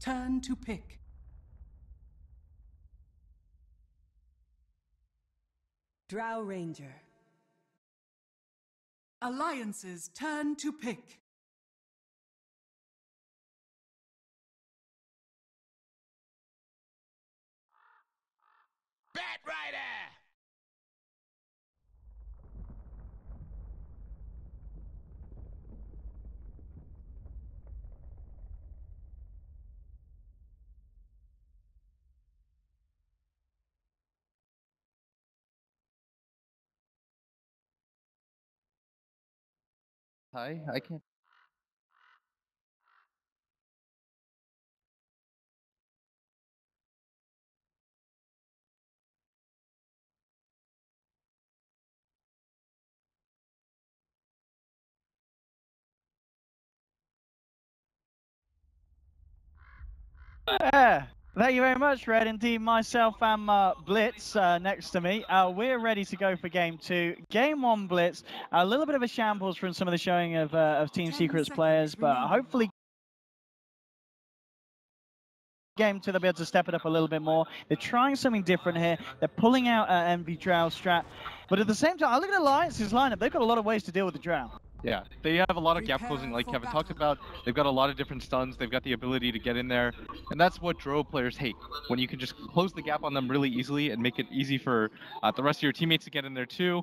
Turn to pick. Drow Ranger. Alliance's turn to pick. Bat Rider! Hi, I can't. Yeah, thank you very much, Red. Indeed, myself and uh, Blitz uh, next to me. Uh, we're ready to go for game two. Game one, Blitz. A little bit of a shambles from some of the showing of, uh, of Team Secrets players, but hopefully game two they'll be able to step it up a little bit more. They're trying something different here. They're pulling out uh, Envy Drow strat, but at the same time, I look at Alliance's lineup. They've got a lot of ways to deal with the Drow. Yeah, they have a lot of gap closing, like Kevin talked about. They've got a lot of different stuns. They've got the ability to get in there, and that's what Drow players hate. When you can just close the gap on them really easily and make it easy for uh, the rest of your teammates to get in there too.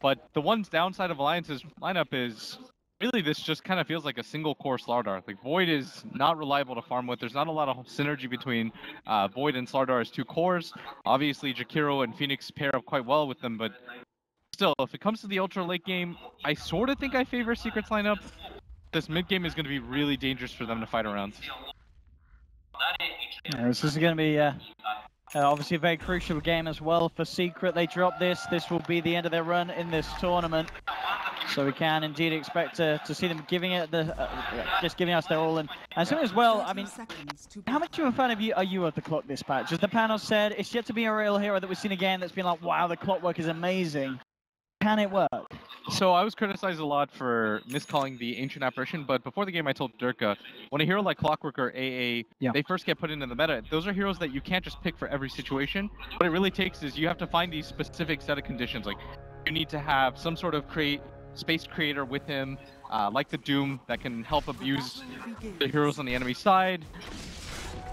But the one downside of Alliance's lineup is really this just kind of feels like a single core Slardar. Like Void is not reliable to farm with. There's not a lot of synergy between uh, Void and Slardar as two cores. Obviously, Jakiro and Phoenix pair up quite well with them, but still, if it comes to the ultra late game, I sort of think I favor Secrets lineup. This mid game is going to be really dangerous for them to fight around. Yeah, this is going to be uh, uh, obviously a very crucial game as well for Secret. They drop this. This will be the end of their run in this tournament. So we can indeed expect to, to see them giving it the uh, just giving us their all and something as well. I mean, how much of a fan of you are you of the clock dispatch? As the panel said, it's yet to be a real hero that we've seen again. That's been like, wow, the clockwork is amazing. Can it work? So I was criticized a lot for miscalling the ancient apparition, but before the game I told Durka, when a hero like Clockwork or AA, Yeah. they first get put into the meta, those are heroes that you can't just pick for every situation. What it really takes is you have to find these specific set of conditions. Like you need to have some sort of create space creator with him, uh, like the Doom that can help abuse the heroes on the enemy side.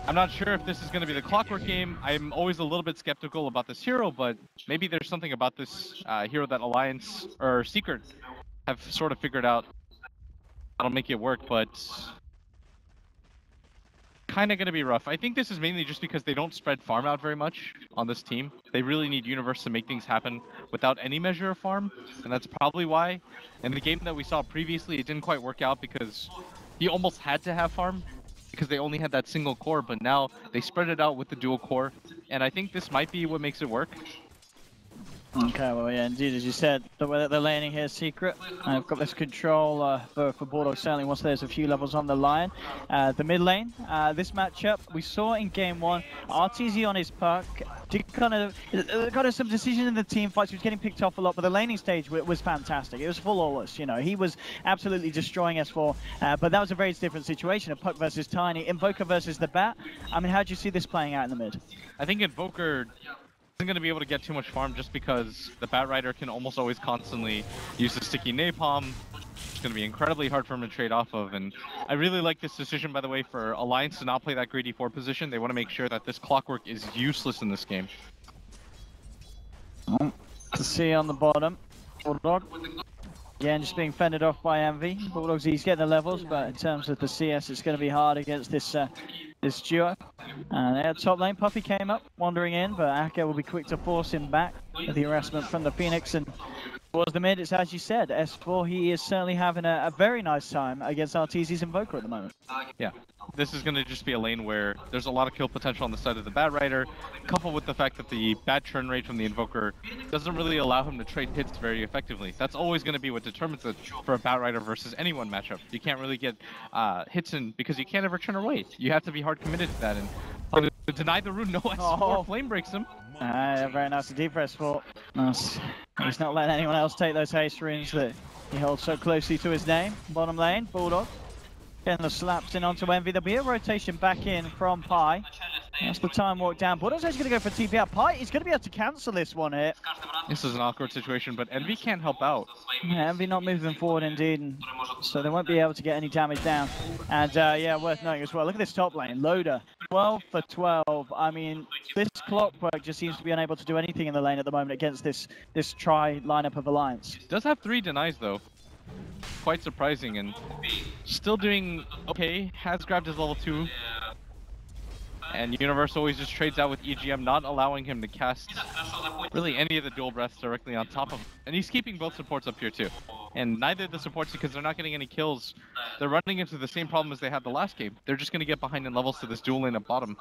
I'm not sure if this is going to be the Clockwork game. I'm always a little bit skeptical about this hero, but maybe there's something about this uh, hero that Alliance or Secret have sort of figured out that'll make it work, but kind of going to be rough. I think this is mainly just because they don't spread farm out very much on this team. They really need Universe to make things happen without any measure of farm, and that's probably why. In the game that we saw previously, it didn't quite work out because he almost had to have farm because they only had that single core, but now they spread it out with the dual core, and I think this might be what makes it work. Okay, well, yeah, indeed, as you said, the way that they're laning here is secret. I've got this control uh, for, for Bulldog certainly once there's a few levels on the line. Uh, the mid lane, uh, this matchup, we saw in game one, RTZ on his puck, did kind of, uh, got us some decision in the team fights, he was getting picked off a lot, but the laning stage wa- was fantastic. It was flawless, you know, he was absolutely destroying S4, uh, but that was a very different situation, a puck versus Tiny, Invoker versus the Bat. I mean, how do you see this playing out in the mid? I think Invoker isn't going to be able to get too much farm just because the Bat Rider can almost always constantly use the sticky napalm. It's going to be incredibly hard for him to trade off of, and I really like this decision, by the way, for Alliance to not play that greedy 4 position. They want to make sure that this clockwork is useless in this game. to see on the bottom. Bulldog. Again, just being fended off by Envy. Bulldogs, he's getting the levels, but in terms of the CS, it's going to be hard against this uh, this duo. Uh, and there, top lane, Puppey came up, wandering in, but Akke will be quick to force him back the harassment from the Phoenix. And towards the mid, it's as you said, S4, he is certainly having a, a very nice time against RTZ's Invoker at the moment. Yeah, this is going to just be a lane where there's a lot of kill potential on the side of the Bat Rider, coupled with the fact that the bad turn rate from the Invoker doesn't really allow him to trade hits very effectively. That's always going to be what determines it for a Bat Rider versus anyone matchup. You can't really get uh, hits in because you can't ever turn away. You have to be hard committed to that, and deny the rune, no S4 Oh. flame breaks him. Uh, very nice indeed for S4. Nice. He's not letting anyone else take those haste runes that he holds so closely to his name. Bottom lane, Bulldog. Getting the slaps in onto Envy. There'll be a rotation back in from Pi. That's the time walk down. Bulldogs actually going to go for TP out. Pi, he's going to be able to cancel this one here. This is an awkward situation, but Envy can't help out. Yeah, Envy not moving forward indeed, so they won't be able to get any damage down. And uh, yeah, worth noting as well, look at this top lane, Loda, 12 for 12. I mean, this Clockwork just seems to be unable to do anything in the lane at the moment against this this try lineup of Alliance. Does have three denies though. Quite surprising and still doing okay. Has grabbed his level two. And Universe always just trades out with EGM, not allowing him to cast really any of the dual breaths directly on top of him. And he's keeping both supports up here too. And neither of the supports, because they're not getting any kills, they're running into the same problem as they had the last game. They're just going to get behind in levels to this dual lane at bottom.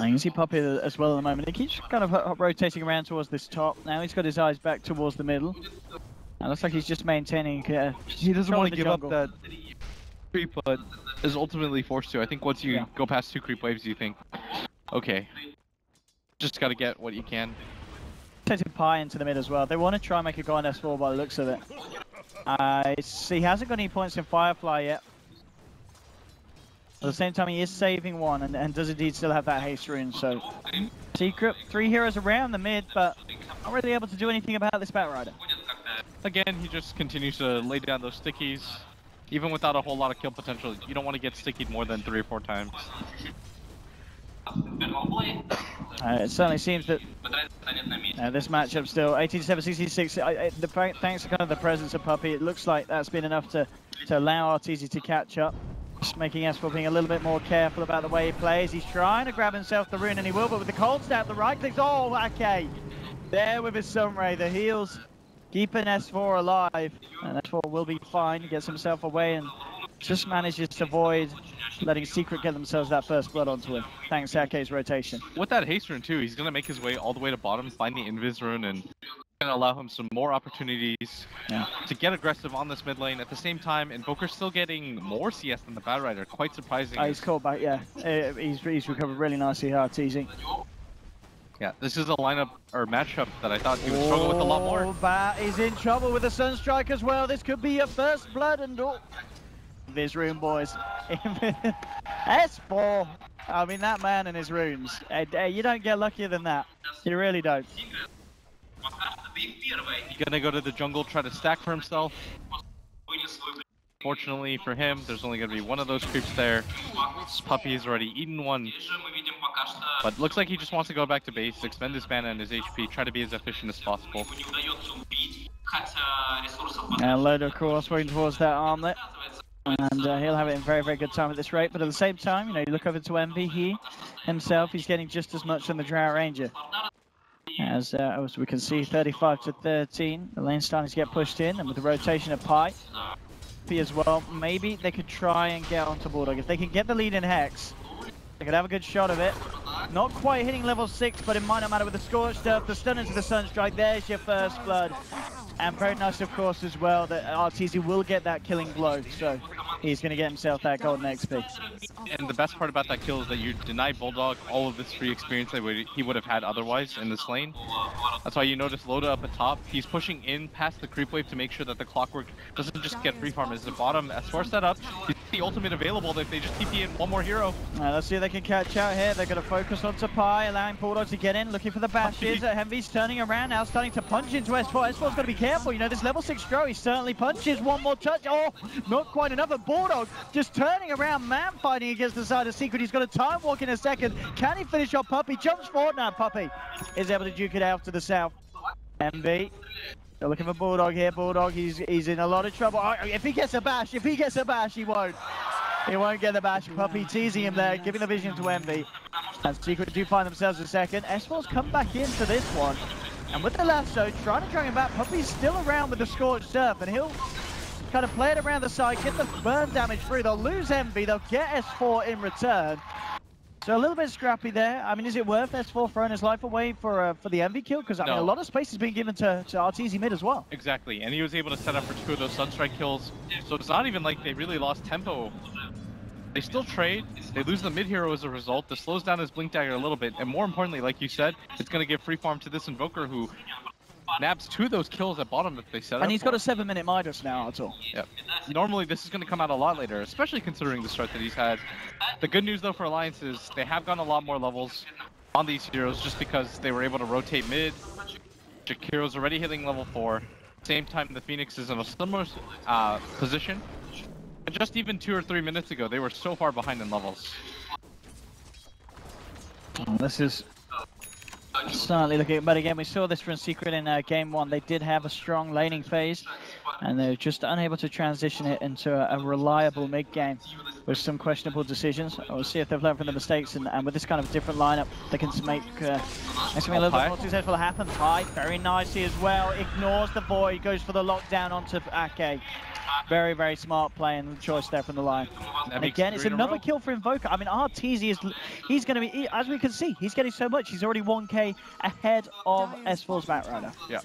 I can see Puppey as well at the moment. He keeps kind of rotating around towards this top. Now he's got his eyes back towards the middle. And looks like he's just maintaining. Uh, He doesn't want to give up jungle. that creep, but is ultimately forced to. I think once you Yeah. go past two creep waves, you think, okay, just got to get what you can. Taking Pi into the mid as well. They want to try and make a go on S4 by the looks of it. Uh, he hasn't got any points in Firefly yet. At the same time, he is saving one and, and does indeed still have that haste rune. So, Secret, three heroes around the mid, but not really able to do anything about this Bat Rider. Again, he just continues to lay down those stickies. Even without a whole lot of kill potential, you don't want to get stickied more than three or four times. Uh, it certainly seems that uh, this matchup still 87 66 I, I, the thanks to kind of the presence of Puppey it looks like that's been enough to to allow Arteezy to catch up just making S4 being a little bit more careful about the way he plays he's trying to grab himself the rune and he will but with the cold snap the right clicks oh okay there with his sunray the heals keeping S4 alive and S4 will be fine gets himself away and just manages to avoid letting Secret get themselves that first blood onto him thanks to Akke's rotation With that haste rune too, he's gonna make his way all the way to bottom, find the invis rune, and gonna allow him some more opportunities Yeah. to get aggressive on this mid lane. At the same time, Invoker's still getting more CS than the Batrider. Quite surprising. Oh, he's called back, yeah. Uh, he's, he's recovered really nicely here, Arteezy. Yeah, this is a lineup or matchup that I thought he would struggle with a lot more. Oh, Bat is in trouble with the Sunstrike as well. This could be a first blood and all. This room, boys. S4. I mean, that man and his runes. You don't get luckier than that. You really don't. He's gonna go to the jungle, try to stack for himself. Fortunately for him, there's only gonna be one of those creeps there. This Puppey's already eaten one, but looks like he just wants to go back to base, expend his mana and his HP, try to be as efficient as possible. And Loda, of course, working towards that armlet. And uh, he'll have it in very, very good time at this rate. But at the same time, you know, you look over to Envy, he himself, he's getting just as much from the Drow Ranger. As, uh, as we can see, 35 to 13. The lane's starting to get pushed in, and with the rotation of Pi, as well, maybe they could try and get onto Bulldog. If they can get the lead in Hex, they could have a good shot of it. Not quite hitting level 6, but it might not matter with the Scorched Earth, the stun into the Sunstrike. There's your first blood. And very nice, of course, as well, that Arteezy will get that killing blow. So he's going to get himself that golden XP. And the best part about that kill is that you deny Bulldog all of this free experience that he would have had otherwise in this lane. That's why you notice Loda up at top. He's pushing in past the creep wave to make sure that the clockwork doesn't just get free farm. As the bottom, as far set up, he's the ultimate available if they just TP in one more hero. Uh, let's see if they can catch out here. They're going to focus onto Pi, allowing Bulldog to get in, looking for the bashes. Uh, Envy's turning around now, starting to punch into S4. S4's got to be careful. You know, this level 6 Drow, he certainly punches. One more touch. Oh, not quite enough. And Bulldog just turning around, man fighting against the side of Secret. He's got a time walk in a second. Can he finish off Puppey? Jumps forward now. Puppey is able to duke it out to the south. Envy. They're looking for Bulldog here. Bulldog, he's he's in a lot of trouble. If he gets a bash, if he gets a bash, he won't. He won't get the bash. Puppey teasing him there, giving the vision to Envy. And Secret do find themselves a second. S4's come back into this one. And with the lasso, trying to drag him back, Puppey's still around with the Scorched Earth, and he'll kind of play it around the side, get the burn damage through. They'll lose Envy, they'll get S4 in return. So a little bit scrappy there. I mean, is it worth S4 throwing his life away for uh, for the Envy kill? Because I mean, a lot of space is being given to, to Arteezy mid as well. Exactly, and he was able to set up for two of those Sunstrike kills. So it's not even like they really lost tempo. They still trade, they lose the mid hero as a result. This slows down his Blink Dagger a little bit, and more importantly, like you said, it's going to give free farm to this Invoker who nabs two of those kills at bottom if they set And he's for got a seven minute Midas now, Artour. Yep. Normally, this is going to come out a lot later, especially considering the start that he's had. The good news, though, for Alliance is they have gotten a lot more levels on these heroes just because they were able to rotate mid. Jakiro's already hitting level 4. Same time, the Phoenix is in a similar uh, position. And just even two or three minutes ago, they were so far behind in levels. This is certainly looking, but again, we saw this from Secret in uh, game one. They did have a strong laning phase, and they're just unable to transition it into a, a reliable mid game with some questionable decisions. We'll see if they've learned from the mistakes, and, and with this kind of different lineup, they can make, uh, something a little bit more successful happen. Pi, very nicely as well, ignores the void, goes for the lockdown onto Akke. Very, very smart play and choice there from the line. That And again, it's three in a another kill for Invoker. I mean, RTZ is, he's going to be, as we can see, he's getting so much. He's already 1k ahead of S4's Batrider. Yeah.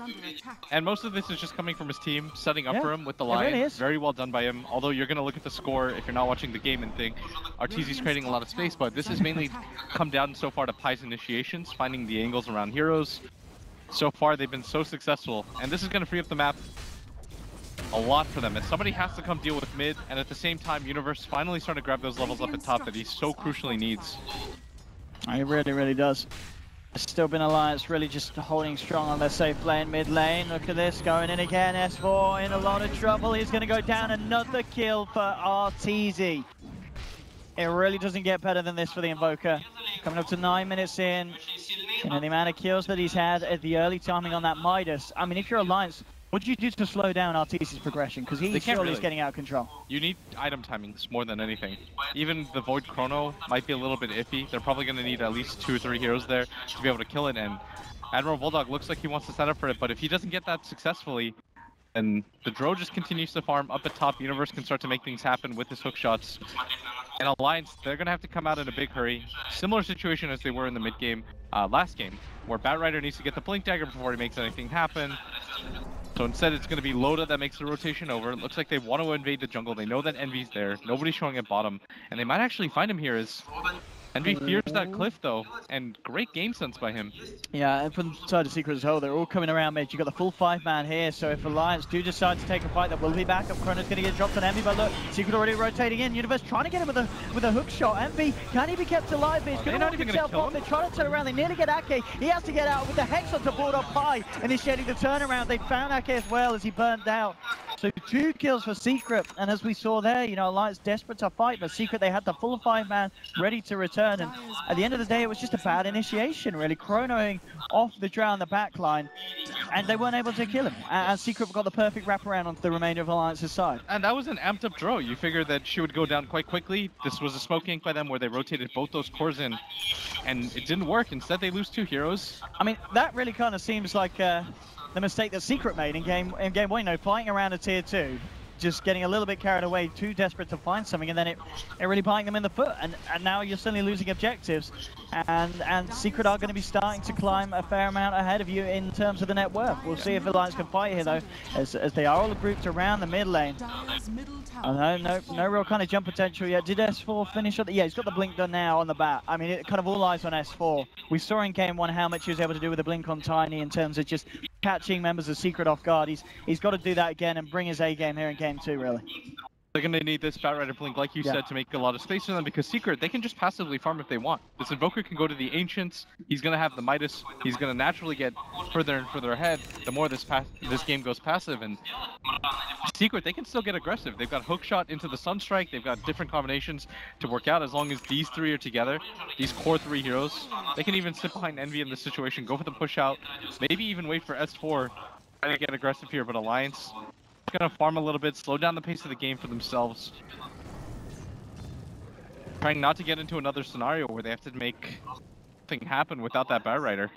And most of this is just coming from his team, setting up Yeah, for him with the line. really. Very well done by him. Although you're going to look at the score if you're not watching the game and think Arteezy's creating a lot of space, but this has mainly come down so far to Pai's initiations, finding the angles around heroes. So far, they've been so successful, and this is going to free up the map a lot for them. And somebody has to come deal with mid, and at the same time, Universe finally starting to grab those levels up at top that he so crucially needs. He really, really does. Still been Alliance really just holding strong on their safe lane, mid lane. Look at this, going in again. S4 in a lot of trouble. He's going to go down. Another kill for RTZ. It really doesn't get better than this for the Invoker. Coming up to nine minutes in. and the amount of kills that he's had at the early timing on that Midas. I mean, if you're Alliance, what do you do to slow down RTZ's progression? Because he surely is getting out of control. You need item timings more than anything. Even the Void Chrono might be a little bit iffy. They're probably going to need at least two or three heroes there to be able to kill it. And Admiral Bulldog looks like he wants to set up for it, but if he doesn't get that successfully, then the Drow just continues to farm up at top. Universe can start to make things happen with his hook shots. And Alliance, they're going to have to come out in a big hurry. Similar situation as they were in the mid game uh, last game, where Batrider needs to get the Blink Dagger before he makes anything happen. So instead, it's going to be Loda that makes the rotation over. It looks like they want to invade the jungle. They know that Envy's there. Nobody's showing at bottom. And they might actually find him here as Envy fears that cliff, though. And great game sense by him. Yeah, and from the side of Secret as well, they're all coming around mid. You've got the full five man here, so if Alliance do decide to take a fight, that will be back up. Chrono's going to get dropped on Envy, but look, Secret already rotating in. Universe trying to get him with a with a hook shot. Envy, can he be kept alive? He's going they to not walk even gonna himself kill off. him? They're trying to turn around. They nearly get Akke. He has to get out with the Hex onto board up high, initiating the turnaround. They found Akke as well as he burned out. So two kills for Secret, and as we saw there, you know, Alliance desperate to fight, but Secret, they had the full five man ready to return, and at the end of the day, it was just a bad initiation, really, chronoing off the Drow on the back line, and they weren't able to kill him, and, and Secret got the perfect wraparound onto the remainder of Alliance's side. And that was an amped up Drow. You figured that she would go down quite quickly. This was a smoke gank by them where they rotated both those cores in. And it didn't work. Instead, they lose two heroes. I mean, that really kind of seems like uh, the mistake that Secret made in game in game one. You know, fighting around a tier two, just getting a little bit carried away, too desperate to find something, and then it, it really biting them in the foot. And, and now you're suddenly losing objectives, and and Secret are going to be starting to climb a fair amount ahead of you in terms of the net worth. We'll see if Alliance can fight here though, as, as they are all grouped around the mid lane. Oh, no, no, no real kind of jump potential yet. Did S4 finish the... Yeah, he's got the blink done now on the bat. I mean, it kind of all eyes on S4. We saw in game one how much he was able to do with the blink on Tiny in terms of just catching members of Secret off guard. He's He's got to do that again and bring his A game here in game two, really. They're going to need this Batrider Blink, like you Yeah. said, to make a lot of space for them because Secret, they can just passively farm if they want. This Invoker can go to the Ancients. He's going to have the Midas. He's going to naturally get further and further ahead the more this pass this game goes passive. And Secret, they can still get aggressive. They've got Hookshot into the Sunstrike. They've got different combinations to work out as long as these three are together. These core three heroes. They can even sit behind Envy in this situation, go for the push out, maybe even wait for S4 try to get aggressive here, but Alliance gonna farm a little bit, slow down the pace of the game for themselves. Trying not to get into another scenario where they have to make something happen without that Batrider.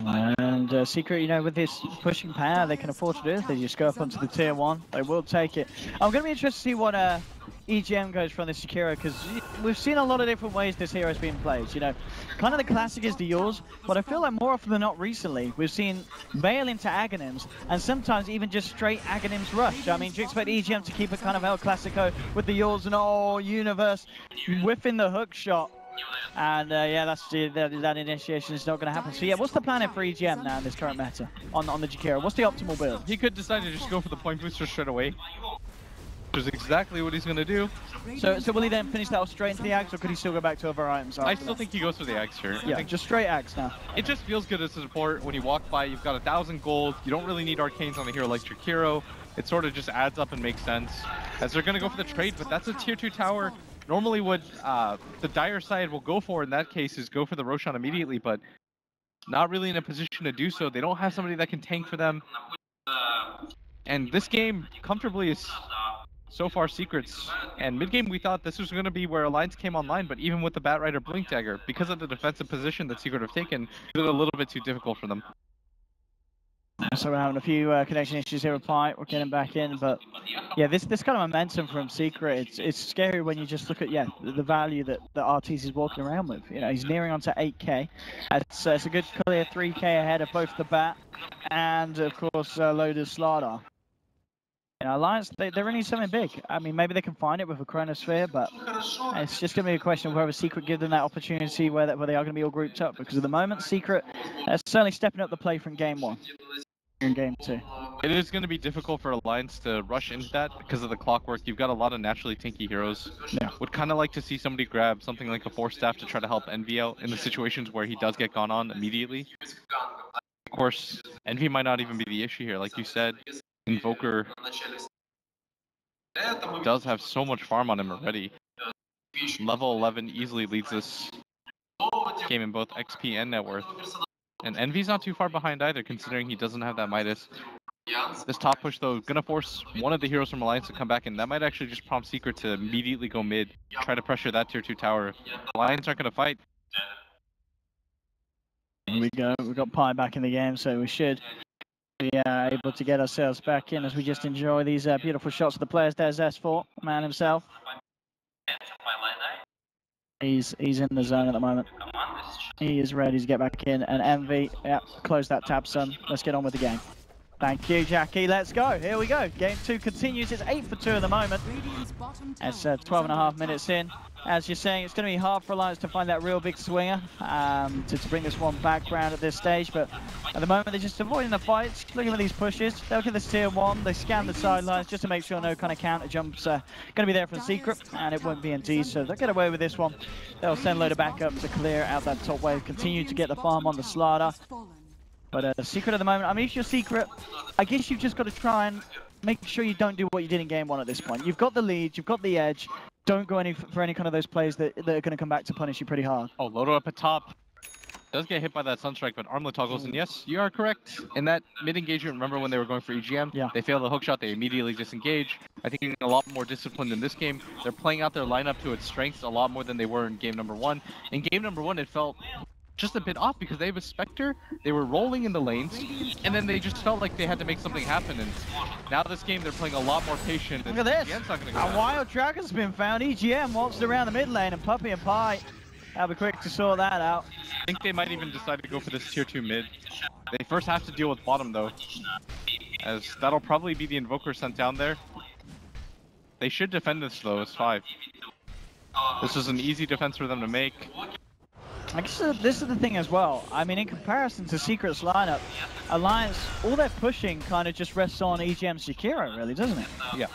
And uh, Secret, you know, with this pushing power, they can afford to do it. They just go up onto the tier one. They will take it. I'm going to be interested to see what uh, EGM goes from the Jakiro, because we've seen a lot of different ways this hero's been played. You know, kind of the classic is the Eul's, but I feel like more often than not recently, we've seen Veil into Aghanims, and sometimes even just straight Aghanims rush. I mean, do you expect EGM to keep it kind of El Clasico with the Eul's and all universe whiffing the hook shot? And uh, yeah, that's that, that initiation is not going to happen. So yeah, what's the plan for EGM now in this current meta on on the Jakiro? What's the optimal build? He could decide to just go for the point booster straight away. Which is exactly what he's gonna do. So so will he then finish that off straight into the Aghs, or could he still go back to other items? I still that? think he goes for the Aghs here. I yeah, think just straight Aghs now. it just feels good as a support when you walk by. You've got a thousand gold. You don't really need arcanes on a hero like Jakiro. It sort of just adds up and makes sense. As they're gonna go for the trade, but that's a tier two tower. Normally, what uh, the dire side will go for in that case is go for the Roshan immediately, but not really in a position to do so. They don't have somebody that can tank for them. And this game comfortably is so far secrets. And mid game we thought this was going to be where Alliance came online, but even with the Bat Rider Blink Dagger, because of the defensive position that Secret have taken, it's a little bit too difficult for them. So we're having a few uh, connection issues here with Pi. We're getting back in, but yeah, this this kind of momentum from Secret, it's it's scary when you just look at yeah the, the value that that Artis is walking around with. You know, he's nearing onto 8k. It's, uh, it's a good clear 3k ahead of both the Bat and of course uh, Loda's Slardar. You know, Alliance, they, they really need something big. I mean, maybe they can find it with a Chronosphere, but it's just going to be a question of whether Secret give them that opportunity where, that, where they are going to be all grouped up. Because at the moment, Secret are certainly stepping up the play from game one. In game two. It is going to be difficult for Alliance to rush into that because of the clockwork. You've got a lot of naturally tanky heroes. Yeah. Would kind of like to see somebody grab something like a Force Staff to try to help Envy out in the situations where he does get gone on immediately. Of course, Envy might not even be the issue here. Like you said, Invoker does have so much farm on him already. Level 11 easily leads this game in both XP and net worth. And Envy's not too far behind either, considering he doesn't have that Midas. This top push, though, gonna force one of the heroes from Alliance to come back, and that might actually just prompt Secret to immediately go mid, try to pressure that tier 2 tower. Alliance aren't gonna fight. We go. We've got Pi back in the game, so we should be uh, able to get ourselves back in as we just enjoy these uh, beautiful shots of the players. There's S4, man himself. He's he's in the zone at the moment. He is ready to get back in. And Envy, yeah, close that tab, son. Let's get on with the game. Thank you, Jackie. Let's go. Here we go. Game two continues. It's 8 for 2 at the moment. It's uh, 12 and a half minutes in. As you're saying, it's going to be hard for Alliance to find that real big swinger um, to, to bring this one back round at this stage. But at the moment, they're just avoiding the fights, looking at these pushes. They look at this tier one. They scan the sidelines just to make sure no kind of counter jumps are going to be there from Secret, and it won't be indeed. So they'll get away with this one. They'll send Loda back up to clear out that top wave, continue to get the farm on the fallen. But uh, Secret at the moment, I mean, if you're Secret, I guess you've just got to try and make sure you don't do what you did in game one at this point. You've got the lead, you've got the edge. Don't go any for any kind of those plays that, that are going to come back to punish you pretty hard. Oh, Loda up at top. Does get hit by that Sunstrike, but Armlet toggles, and yes, you are correct. In that mid-engagement, remember when they were going for EGM? Yeah. They fail the hookshot, they immediately disengage. I think they're a lot more disciplined in this game. They're playing out their lineup to its strengths a lot more than they were in game number one. In game number one, it felt just a bit off because they have a Spectre, they were rolling in the lanes, and then they just felt like they had to make something happen. And now this game, they're playing a lot more patient. Look at this. EGM's not gonna go A down. wild dragon's been found. EGM walks around the mid lane, and Puppey and Pie. I'll be quick to sort that out. I think they might even decide to go for this tier 2 mid. They first have to deal with bottom though. As that'll probably be the Invoker sent down there. They should defend this though, it's 5. This is an easy defense for them to make. I guess this is the thing as well. I mean, in comparison to Secret's lineup, Alliance, all they're pushing kind of just rests on EGM's Jakiro, really, doesn't it? Yeah.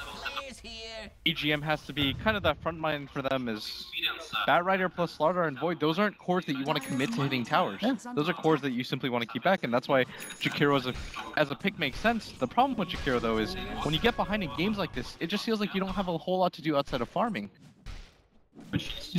EGM has to be kind of that front line for them is Bat Rider plus Slardar and Void. Those aren't cores that you want to commit to hitting towers. Yeah. Those are cores that you simply want to keep back, and that's why Jakiro as a, as a pick makes sense. The problem with Jakiro though is when you get behind in games like this, it just feels like you don't have a whole lot to do outside of farming.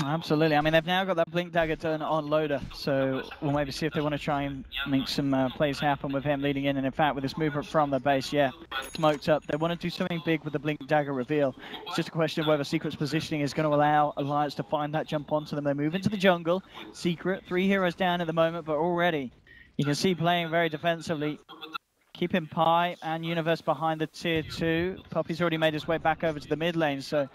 Absolutely. I mean, they've now got that Blink Dagger turn on Loda, so we'll maybe see if they want to try and make some uh, plays happen with him leading in. And in fact, with this movement from the base, yeah, smoked up. They want to do something big with the Blink Dagger reveal. It's just a question of whether Secret's positioning is going to allow Alliance to find that jump onto them. They move into the jungle. Secret, three heroes down at the moment, but already you can see playing very defensively. Keeping Pi and Universe behind the tier two. Puppey's already made his way back over to the mid lane, so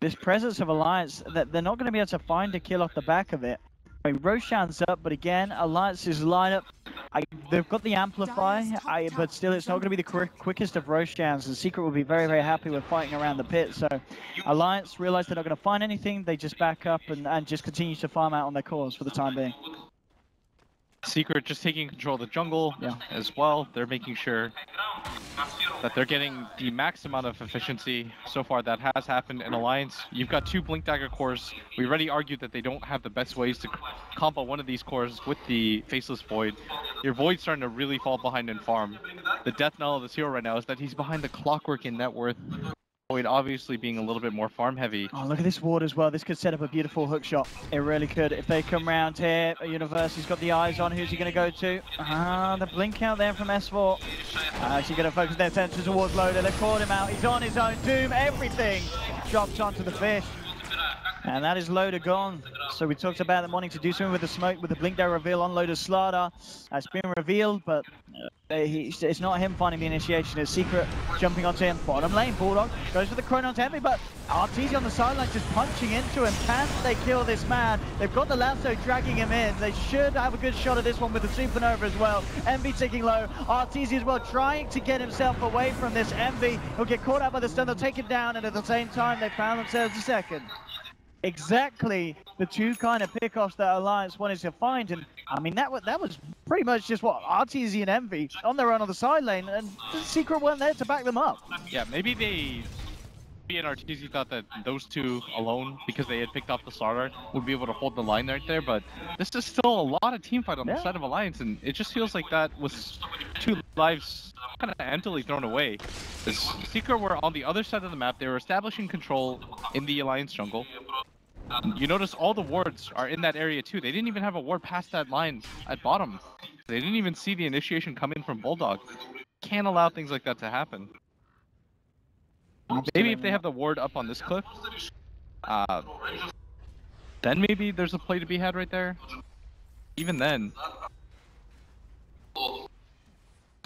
this presence of Alliance, that they're not going to be able to find a kill off the back of it. I mean, Roshan's up, but again, Alliance's lineup I, they've got the amplify, I, but still, it's not going to be the quick, quickest of Roshans. And Secret will be very, very happy with fighting around the pit. So, Alliance realize they're not going to find anything. They just back up and, and just continue to farm out on their cores for the time being. Secret just taking control of the jungle Yeah. as well. They're making sure that they're getting the max amount of efficiency. So far, that has happened in Alliance. You've got two Blink Dagger cores. We already argued that they don't have the best ways to combo one of these cores with the Faceless Void. Your Void's starting to really fall behind in farm. The death knell of this hero right now is that he's behind the Clockwork in net worth. Void obviously being a little bit more farm heavy. Oh, look at this ward as well. This could set up a beautiful hook shot. It really could. If they come round here, Universe's got the eyes on. Who's he going to go to? Ah, the blink out there from S4. Actually going to focus their attention towards Loda. They've caught him out. He's on his own. Doom, everything dropped onto the fish. And that is Loda gone. So we talked about them wanting to do something with the smoke, with the blink there reveal on Loda's Slardar. That's been revealed, but uh, it's not him finding the initiation. It's Secret jumping onto him. Bottom lane, Bulldog goes for the Chronosphere, but RTZ on the sideline just punching into him. Can they kill this man? They've got the lasso dragging him in. They should have a good shot at this one with the Supernova as well. Envy ticking low. RTZ as well trying to get himself away from this. Envy will get caught out by the stun. They'll take him down, and at the same time, they found themselves a second exactly the two kind of pickoffs that Alliance wanted to find. And I mean, that was, that was pretty much just what RTZ and Envy on their own on the side lane, and the Secret weren't there to back them up. Yeah, maybe they. Me and RTZ thought that those two alone, because they had picked off the Slardar, would be able to hold the line right there. But this is still a lot of team fight on Yeah. the side of Alliance, and it just feels like that was two lives kind of emptily thrown away. The Secret were on the other side of the map. They were establishing control in the Alliance jungle. You notice all the wards are in that area too. They didn't even have a ward past that line at bottom. They didn't even see the initiation coming from Bulldog. Can't allow things like that to happen. Maybe if they have the ward up on this cliff, uh, then maybe there's a play to be had right there. Even then,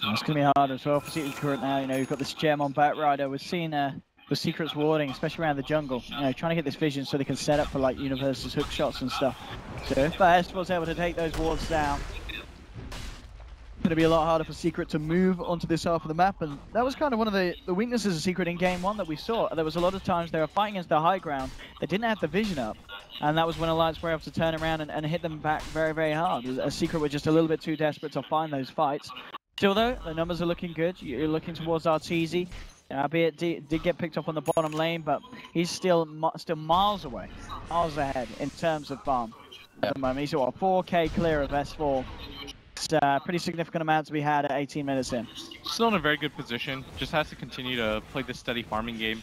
It's to be hard as well for Secret now. You know, you've got this gem on Batrider. We're seeing uh, the Secrets warding, especially around the jungle. You know, trying to get this vision so they can set up for like Universe's hook shots and stuff. So if Best was able to take those wards down, going to be a lot harder for Secret to move onto this half of the map, and that was kind of one of the, the weaknesses of Secret in Game 1 that we saw. There was a lot of times they were fighting against the high ground, they didn't have the vision up, and that was when Alliance were able to turn around and, and hit them back very, very hard. A Secret were just a little bit too desperate to find those fights. Still though, the numbers are looking good. You're looking towards Arteezy. Uh, Albeit did, did get picked up on the bottom lane, but he's still still miles away, miles ahead in terms of farm at the moment. He's what, 4k clear of S4. A pretty significant amount to be had at 18 minutes in. still in a very good position. Just has to continue to play this steady farming game.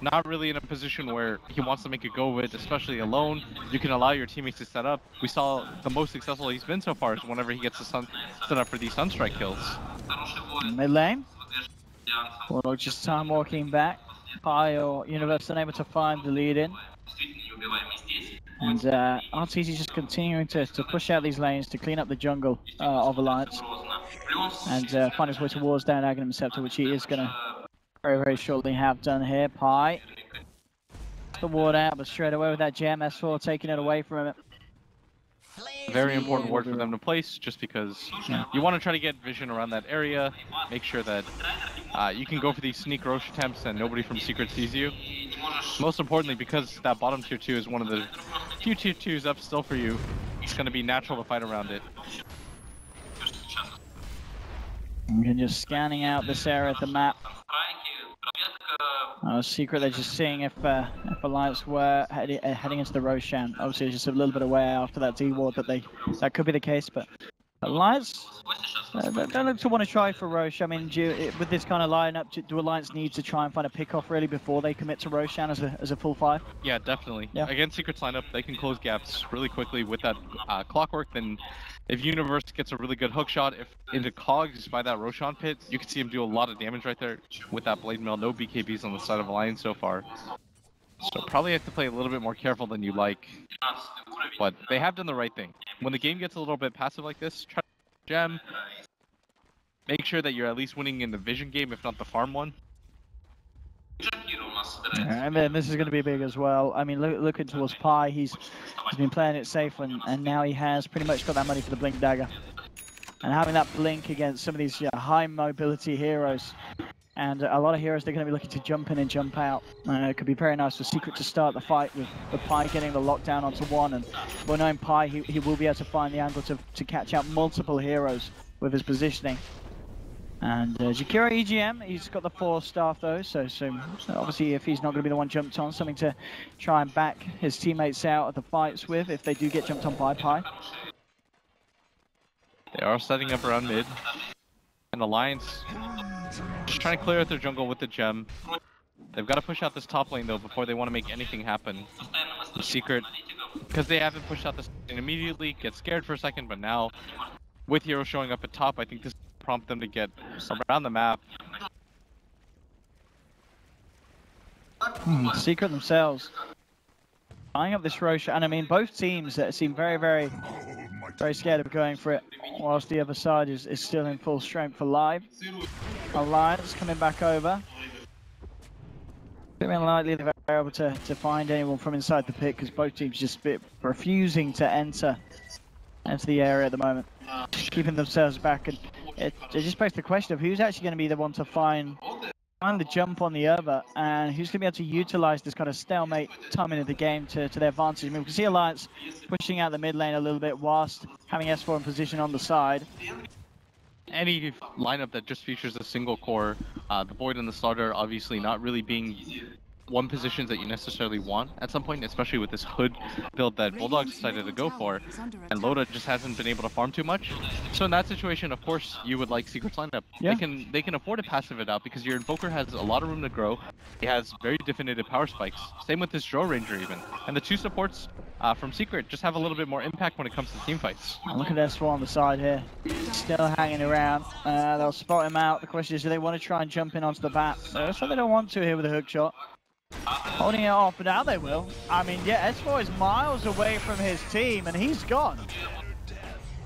Not really in a position where he wants to make a go of it, especially alone. You can allow your teammates to set up. We saw the most successful he's been so far is whenever he gets to sun, set up for these sunstrike kills. Mid lane. Warlock just time walking back. Or Universe unable to find the lead in. And uh, RTZ just continuing to, to push out these lanes to clean up the jungle uh, of Alliance. And uh, find his way towards down Aghanim Scepter, which he is going to very, very shortly have done here. Pi. The ward out, but straight away with that gem, S4 taking it away from him. Very important ward for them to place, just because Yeah. you want to try to get vision around that area. Make sure that uh, you can go for these sneak Rosh attempts and nobody from Secret sees you. Most importantly, because that bottom tier 2 is one of the few tier 2s up still for you, it's going to be natural to fight around it. And just scanning out this area of the map. Uh, secret, they're just seeing if uh, if were headi- uh, heading into the Roshan. Obviously, just a little bit away after that D ward that they that could be the case, but Alliance uh, they look to want to try for Rosh. I mean, do you, with this kind of lineup, do, do Alliance need to try and find a pick off really before they commit to Roshan as a as a full five? Yeah, definitely. Yeah. Against Secret's lineup, they can close gaps really quickly with that uh, clockwork. Then, if Universe gets a really good hook shot, if into Cogs by that Roshan pit, you can see him do a lot of damage right there with that Blade Mail. No BKBs on the side of Alliance so far. So probably have to play a little bit more careful than you like. But they have done the right thing. When the game gets a little bit passive like this, try to gem. Make sure that you're at least winning in the vision game, if not the farm one. And then this is going to be big as well. I mean, look, looking towards Pi, he's he's been playing it safe, and, and now he has pretty much got that money for the Blink Dagger. and having that blink against some of these yeah, high mobility heroes. And a lot of heroes they're going to be looking to jump in and jump out. Uh, it could be very nice for Secret to start the fight with, with Pi getting the lockdown onto one. And well, knowing Pi, he, he will be able to find the angle to, to catch out multiple heroes with his positioning. And uh, Jakiro EGM, he's got the Force Staff though, so, so obviously if he's not going to be the one jumped on, something to try and back his teammates out of the fights with if they do get jumped on by Pi. They are setting up around mid. And Alliance just trying to clear out their jungle with the gem. They've got to push out this top lane though before they want to make anything happen. The secret, because they haven't pushed out this lane immediately, get scared for a second, but now with Hero showing up at top, I think this prompt them to get around the map. Hmm, Secret themselves. Buying up this Rosh, and I mean both teams seem very, very, very scared of going for it, whilst the other side is, is still in full strength for live. Alliance coming back over. Bit unlikely they're able to, to find anyone from inside the pit because both teams just bit refusing to enter enter the area at the moment, keeping themselves back. And it, it just begs the question of who's actually going to be the one to find find the jump on the other, and who's going to be able to utilize this kind of stalemate timing of the game to, to their advantage. I mean, we can see Alliance pushing out the mid lane a little bit whilst having S4 in position on the side. Any lineup that just features a single core, uh, the Void and the Slardar obviously not really being one positions that you necessarily want at some point, especially with this hood build that Bulldogs decided to go for, and Loda just hasn't been able to farm too much. So in that situation, of course, you would like Secret's lineup. Yeah. They can they can afford to passive it out because your Invoker has a lot of room to grow. He has very definitive power spikes. Same with this Drow Ranger even. And the two supports uh, from Secret just have a little bit more impact when it comes to team fights. And look at S4 on the side here, still hanging around. Uh, they'll spot him out. The question is, do they want to try and jump in onto the bat? Uh, so they don't want to here with a hook shot. Holding it off, but now they will. I mean, yeah, S4 is miles away from his team, and he's gone.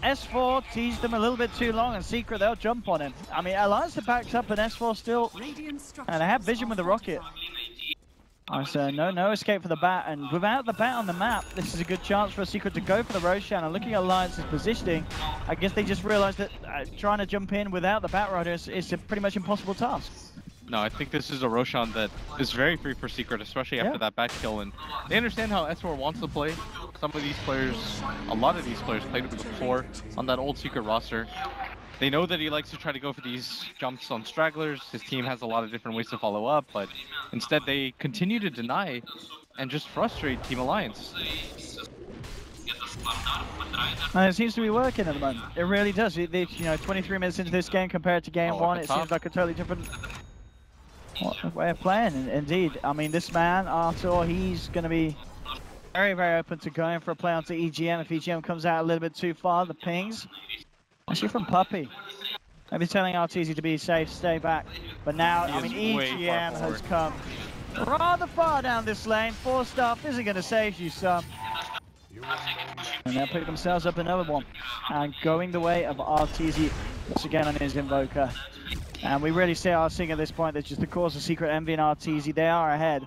S4 teased them a little bit too long, and Secret, they'll jump on him. I mean, Alliance are backed up, and S4 still... And they have vision with the rocket. I said, no, no escape for the bat, and without the bat on the map, this is a good chance for a Secret to go for the Roshan, and looking at Alliance's positioning, I guess they just realized that uh, trying to jump in without the Bat Rider is, is a pretty much impossible task. No, I think this is a Roshan that is very free for Secret, especially after Yeah. that back kill. And they understand how S4 wants to play. Some of these players, a lot of these players played with him before on that old Secret roster. They know that he likes to try to go for these jumps on stragglers. His team has a lot of different ways to follow up, but instead they continue to deny and just frustrate Team Alliance. And it seems to be working at the moment. It really does. It, it- you know, 23 minutes into this game compared to game Oh, up one, the it top. seems like a totally different way of playing. Indeed. I mean, this man, Artour, he's going to be very, very open to going for a play onto EGM. If EGM comes out a little bit too far, the pings. Actually from Puppey. Maybe telling Arteezy to be safe, stay back. But now, He I mean, is way far EGM has come rather far down this lane. Force Staff isn't going to save you, son. And they'll pick themselves up another one. And going the way of Arteezy once again on his Invoker. And we really see our seeing at this point that just the cause of Secret Envy and Arteezy, they are ahead.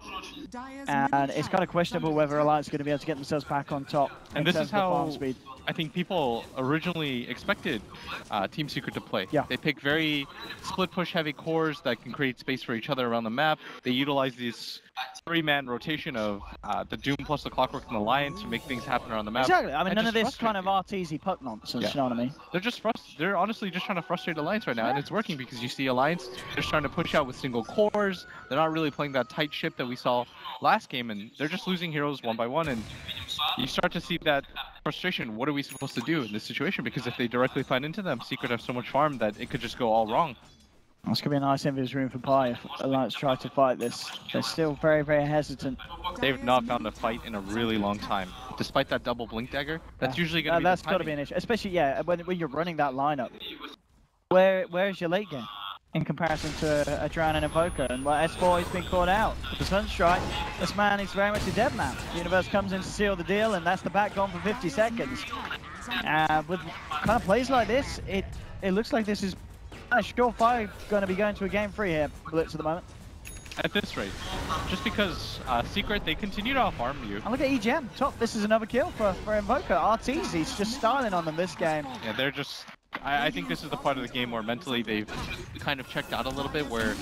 And it's kind of questionable whether Alliance are going to be able to get themselves back on top. And this is how speed. I think people originally expected uh, Team Secret to play. Yeah. They pick very split push heavy cores that can create space for each other around the map. They utilize this three man rotation of uh, the Doom plus the Clockwork and the Lion to make things happen around the map. Exactly. I mean, and none of this kind of Arteezy puck nonsense, Yeah. you know what I mean? They're just frust- They're honestly just trying to frustrate Alliance right now, and it's working because you see Alliance just trying to push out with single cores. They're not really playing that tight ship that we saw last game, and they're just losing heroes one by one. And you start to see that frustration. What are we supposed to do in this situation? Because if they directly find into them, Secret have so much farm that it could just go all wrong. It's going to be a nice envious room for Pi if Alliance try to fight this. They're still very, very hesitant. They've not found a fight in a really long time, despite that double blink dagger. That's Yeah. usually Uh, going to be. that's got to be an issue, especially yeah when, when you're running that lineup. Where where's your late game in comparison to a, a Drow and Invoker? And well, S4 has been caught out. With the Sunstrike, this man is very much a dead man. The universe comes in to seal the deal, and that's the back gone for 50 seconds. Uh, with kind of plays like this, it it looks like this is a surefire going to be going to a game three here. Blitz at the moment. At this rate, just because uh, Secret they continue to farm you. And look at EGM top. This is another kill for for Invoker. Arteezy's just styling on them this game. Yeah, they're just I, I think this is the part of the game where mentally they've kind of checked out a little bit, where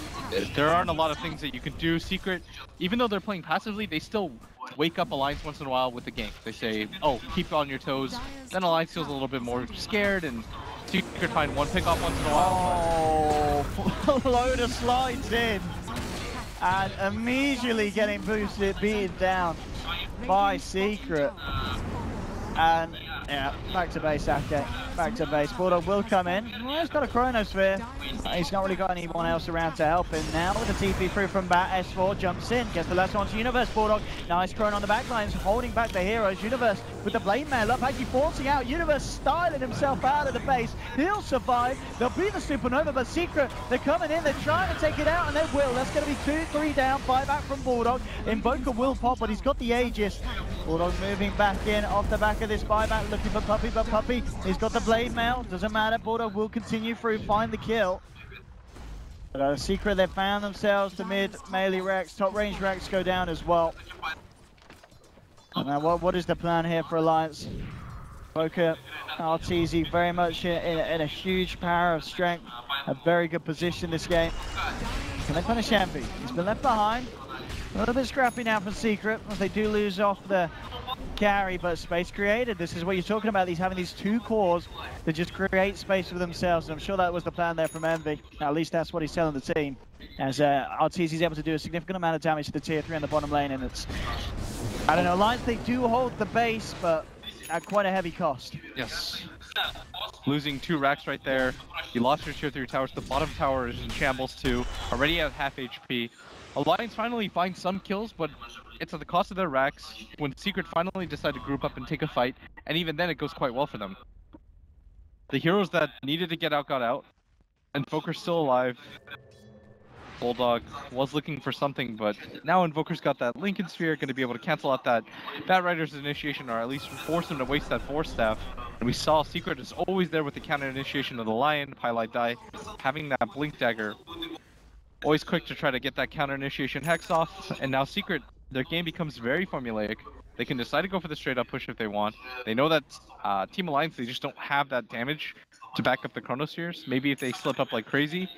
there aren't a lot of things that you can do. Secret, even though they're playing passively, they still wake up Alliance once in a while with the gank. They say, oh, keep on your toes. Then Alliance feels a little bit more scared, and Secret find one pick off once in a while. Oh, load of slides in. And immediately getting boosted, beaten down by Secret. And yeah, back to base, Akke. Back to base. Bulldog will come in. Well, he's got a Chronosphere. He's not really got anyone else around to help him now. With the TP through from Bat, S4 jumps in, gets the last one to Universe. Bulldog, nice Chrono on the back lines, holding back the heroes. Universe with the Blade Mail up, actually forcing out. Universe styling himself out of the base. He'll survive. They'll be the Supernova, but Secret, they're coming in. They're trying to take it out, and they will. That's going to be two, three down, five back from Bulldog. Invoker will pop, but he's got the Aegis. Bulldog moving back in off the back of this buyback, looking for Puppey, but Puppey, he's got the blade mail. Doesn't matter, Bulldog will continue through, find the kill. But uh, Secret, they found themselves to mid melee Rex, top range Rex go down as well. Now what, what is the plan here for Alliance? Boca, RTZ very much in, in, in a huge power of strength, a very good position this game. Can they punish Envy? He's been left behind. A little bit scrappy now from Secret. As they do lose off the carry, but space created. This is what you're talking about. He's having these two cores that just create space for themselves. And I'm sure that was the plan there from Envy. At least that's what he's telling the team. As uh, Arteezy is able to do a significant amount of damage to the tier 3 on the bottom lane. And it's, I don't know, Lions, they do hold the base, but at quite a heavy cost. Yes. Losing two racks right there. You lost your tier 3 towers. The bottom tower is in shambles too. Already at half HP. Alliance finally finds some kills, but it's at the cost of their racks. When Secret finally decide to group up and take a fight, and even then it goes quite well for them. The heroes that needed to get out got out. and Invoker's still alive. Bulldog was looking for something, but now Invoker's got that Linken's Sphere, going to be able to cancel out that Batrider's initiation, or at least force him to waste that Force Staff. And we saw Secret is always there with the counter initiation of the Lion, Highlight Die, having that Blink Dagger. Always quick to try to get that counter initiation Hex off, and now Secret, their game becomes very formulaic. They can decide to go for the straight up push if they want. They know that uh, Team Alliance, they just don't have that damage to back up the Chronospheres. Maybe if they slip up like crazy,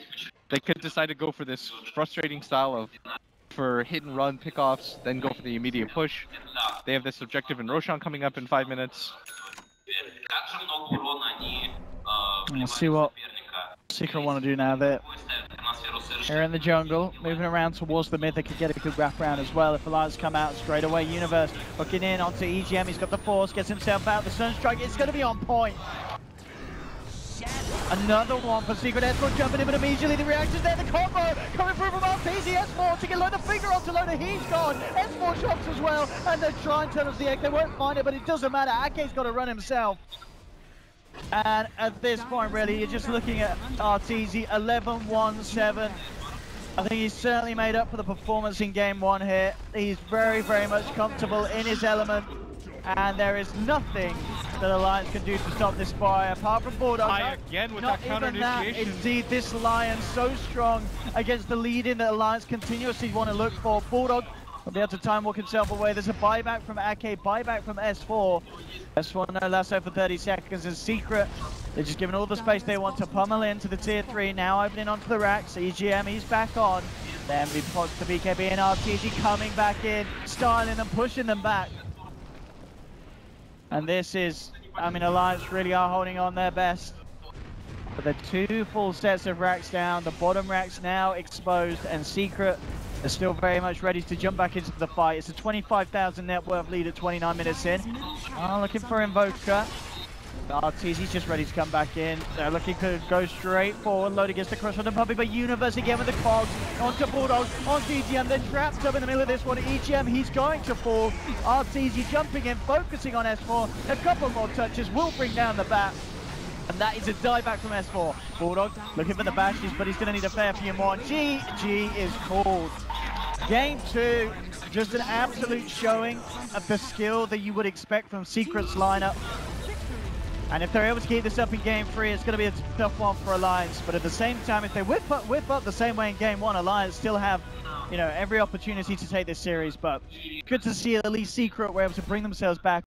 they could decide to go for this frustrating style of for hit and run pickoffs, then go for the immediate push. They have this objective in Roshan coming up in five minutes. Let's see what Secret want to do now. that They're in the jungle, moving around towards the mid. They could get a good wrap round as well if the Alliance come out straight away. Universe hooking in onto EGM. He's got the force, gets himself out. The Sunstrike is going to be on point. Another one for Secret S4 jumping in, but immediately the reaction's there. The combo coming through from RTZ. S4 to get of finger onto of he's gone. S4 shots as well, and they're trying to turn us the egg. They won't find it, but it doesn't matter. Akke's got to run himself. And at this point, really, you're just looking at RTZ 11-1-7. I think he's certainly made up for the performance in game one here. He's very, very much comfortable in his element. And there is nothing that Alliance can do to stop this fire, apart from Bulldog. High again with that counter even that. Indeed, this Lion so strong against the lead-in that Alliance continuously want to look for. Bulldog will be able to time walk himself away. There's a buyback from Akke, buyback from S4. S4 no lasso for 30 seconds in secret. They're just giving all the space they want to pummel into the tier 3. Now opening onto the racks. EGM, he's back on. Then we pots the BKB and RTZ coming back in, styling them, pushing them back. And this is, I mean, Alliance really are holding on their best. But the two full sets of racks down, the bottom racks now exposed, and Secret are still very much ready to jump back into the fight. It's a 25,000 net worth lead at 29 minutes in. Oh, looking for Invoker. RTZ's just ready to come back in. They're looking to go straight forward. Load against the crush on the Puppey, but Universe again with the cogs. Onto Bulldog, on EGM. They're trapped up in the middle of this one. EGM, he's going to fall. RTZ jumping in, focusing on S4. A couple more touches will bring down the bat. And that is a die back from S4. Bulldog looking for the bashes, but he's going to need a fair few more. GG is called. Game two, just an absolute showing of the skill that you would expect from Secret's lineup. And if they're able to keep this up in game three, it's going to be a tough one for Alliance. But at the same time, if they whip up, whip up the same way in game one, Alliance still have, you know, every opportunity to take this series. But good to see at least Secret were able to bring themselves back